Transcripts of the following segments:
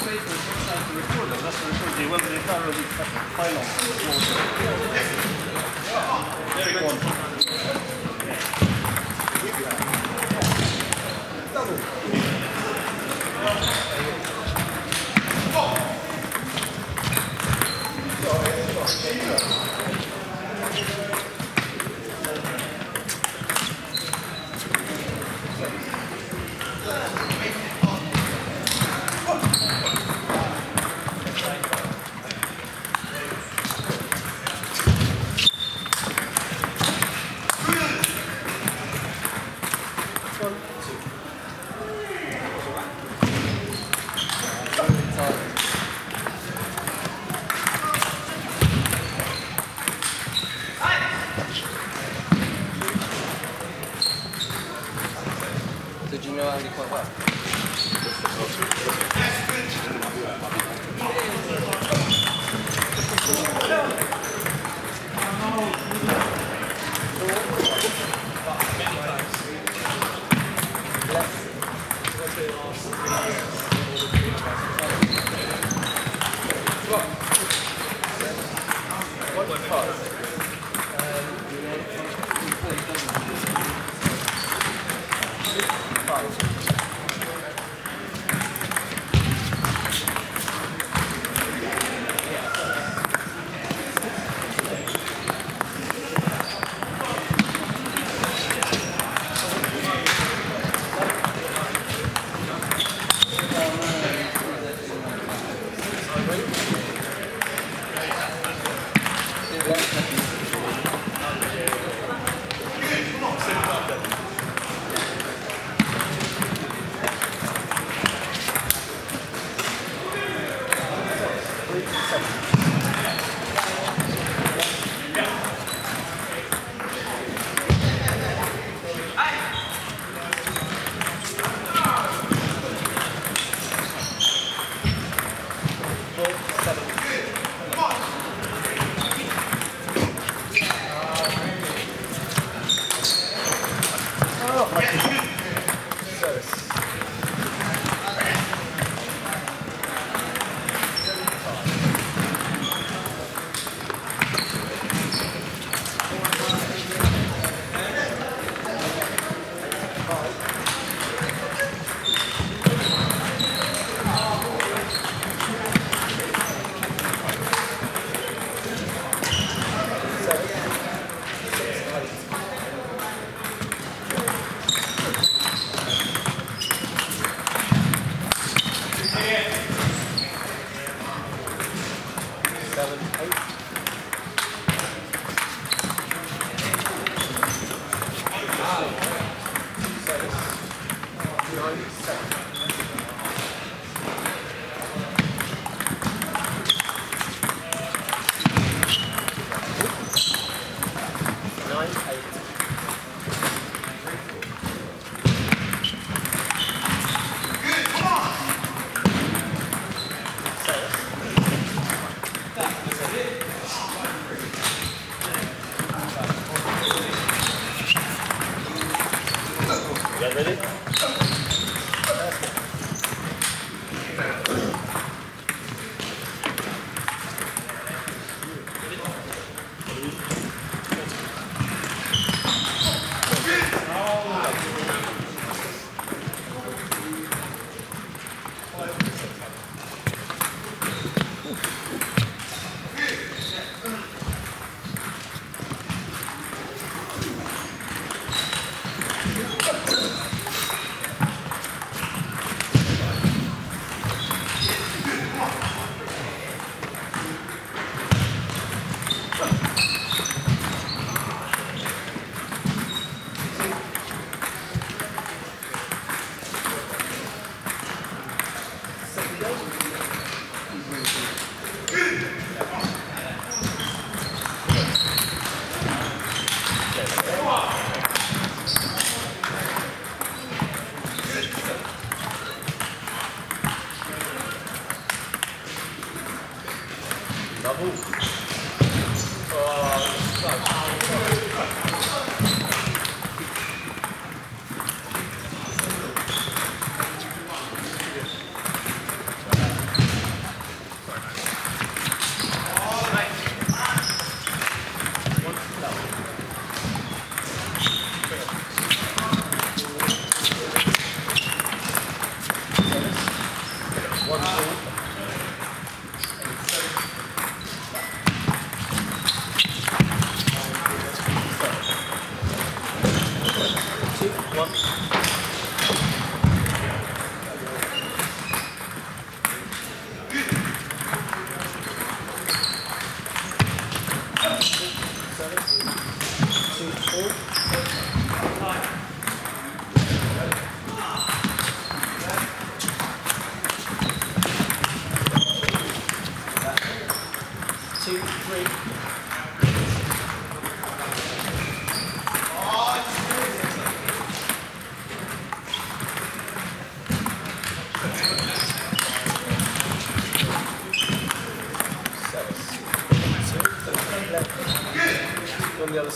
space for the to record them. That's the record. They went the entire final. There you go. Did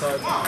So.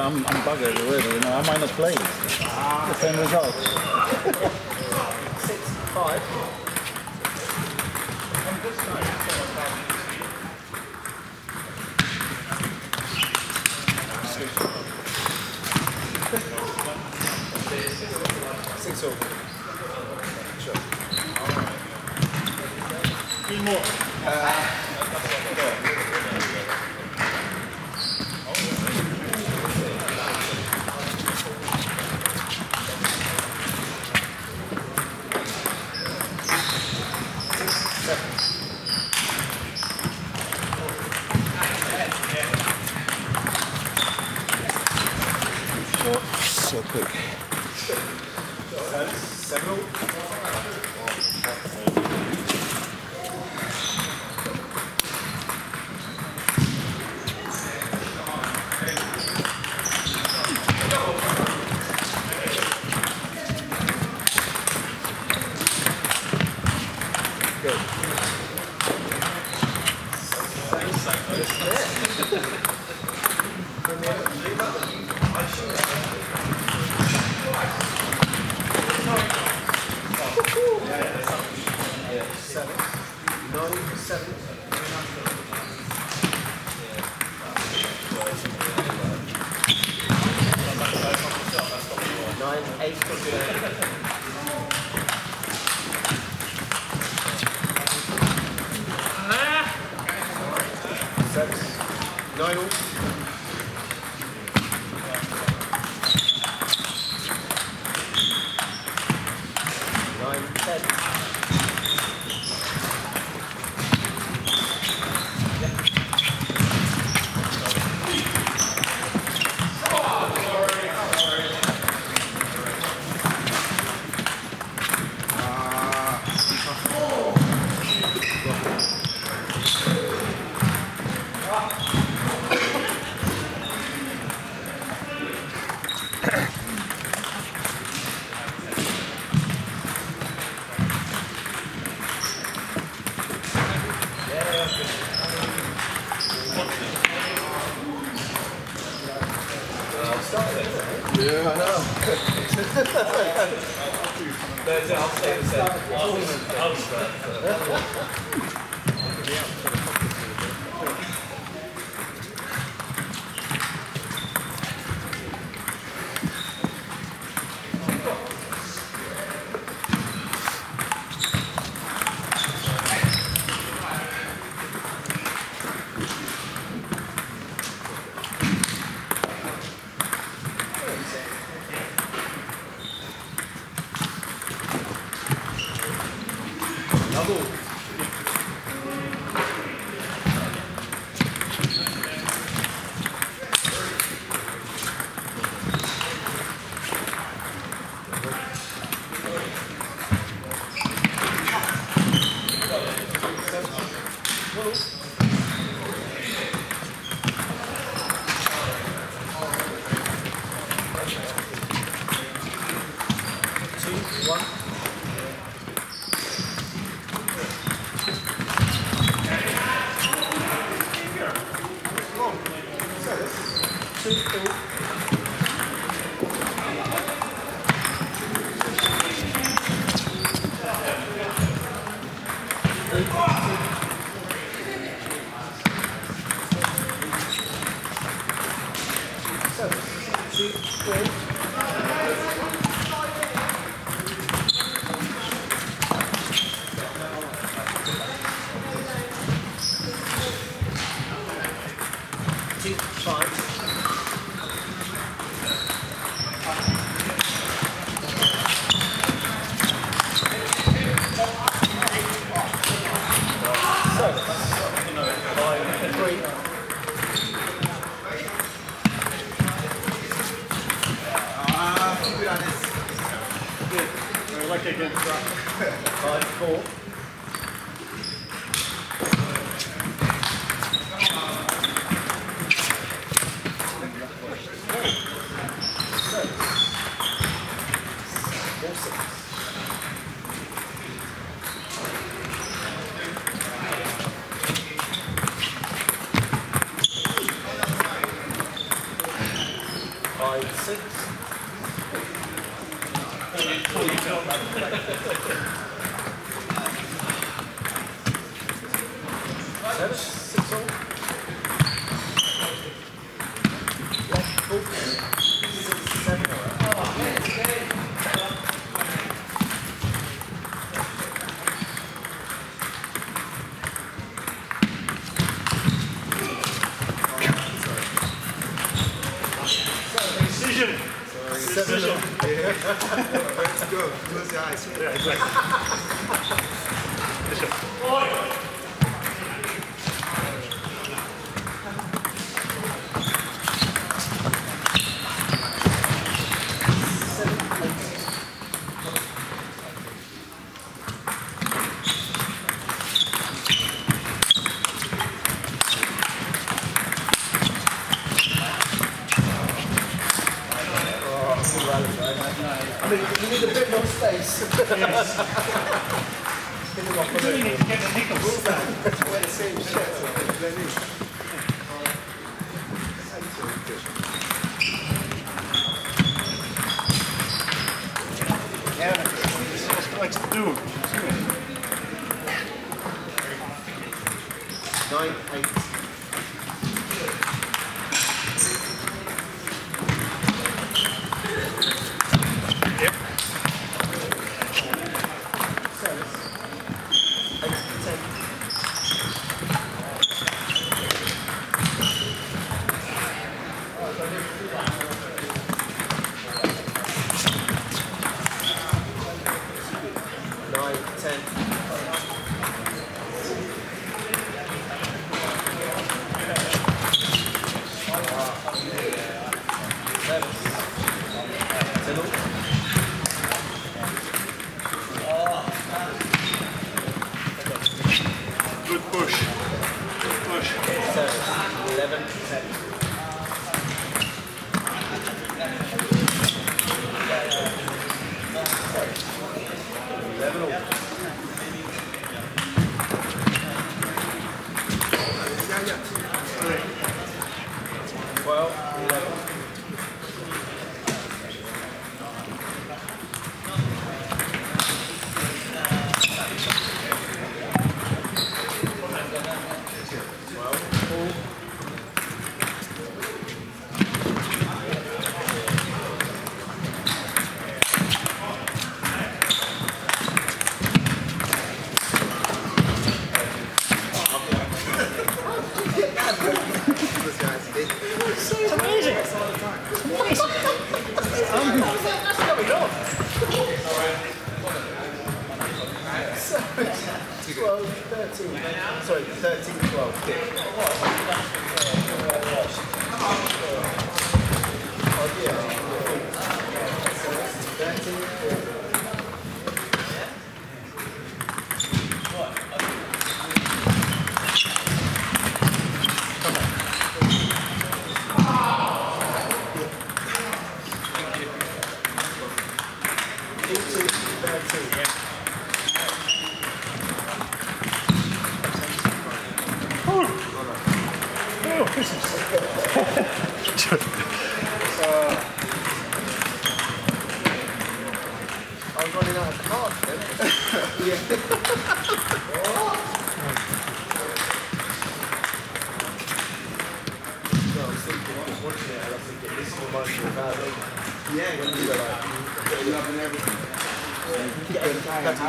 I'm, I'm buggered already, you know, I might not play. The same result. Precision. Precision. Let's go. Close your eyes. Yeah, exactly. Nine, eight, 7%. 12, 13, sorry, 13, 12, 15.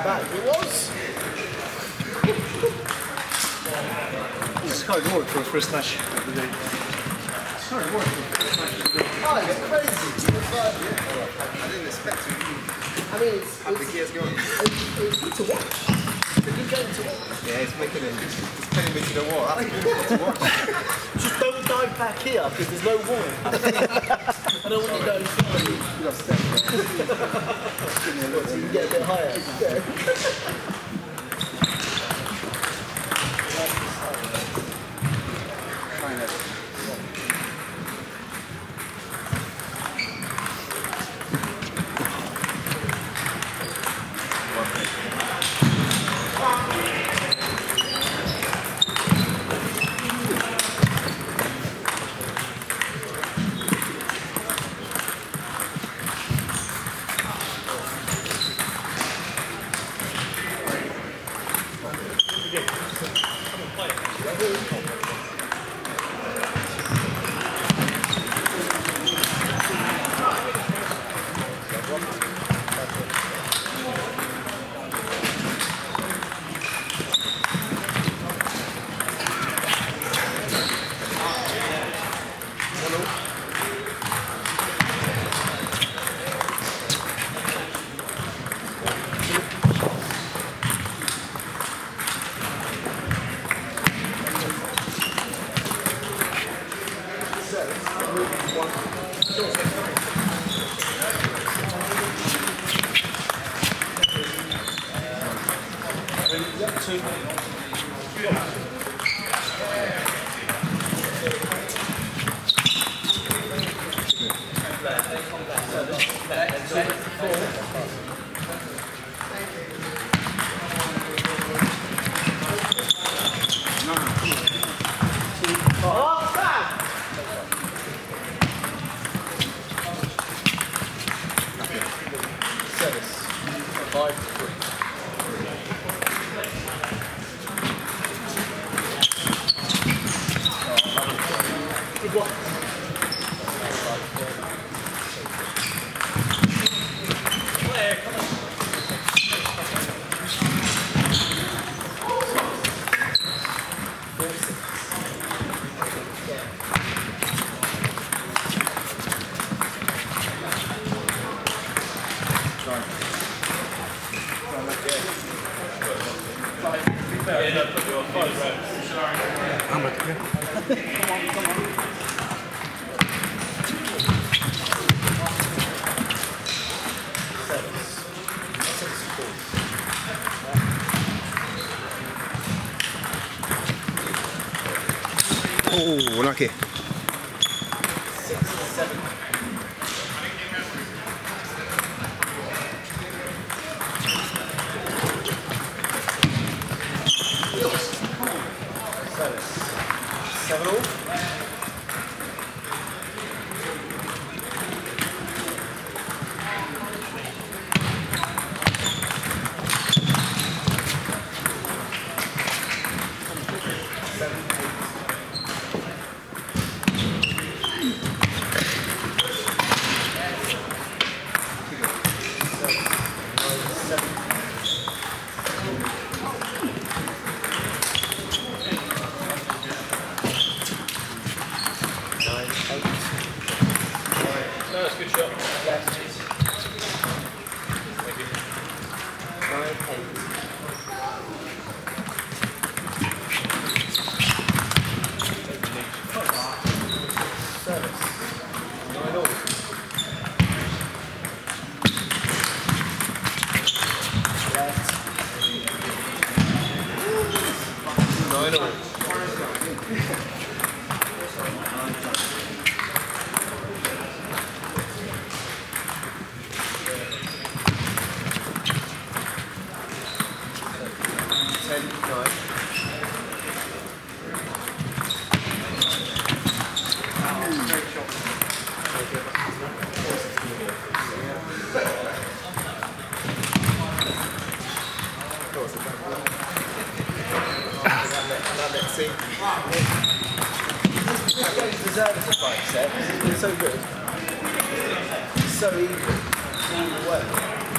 Back. It was. Work for first match of the day. It's. Oh, it's crazy. I didn't expect to. I mean, it's, Have the going. it's, good to watch. It's good to watch. Yeah, it's making it. It's pinning me to the wall. That's good to watch. Just don't dive back here because there's no wall. I don't want you going flying. So you get a bit higher. Seven Nine, eight. This a spike set. It's been so good. So even. Either way.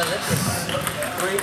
Yeah, great.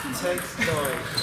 Take nine.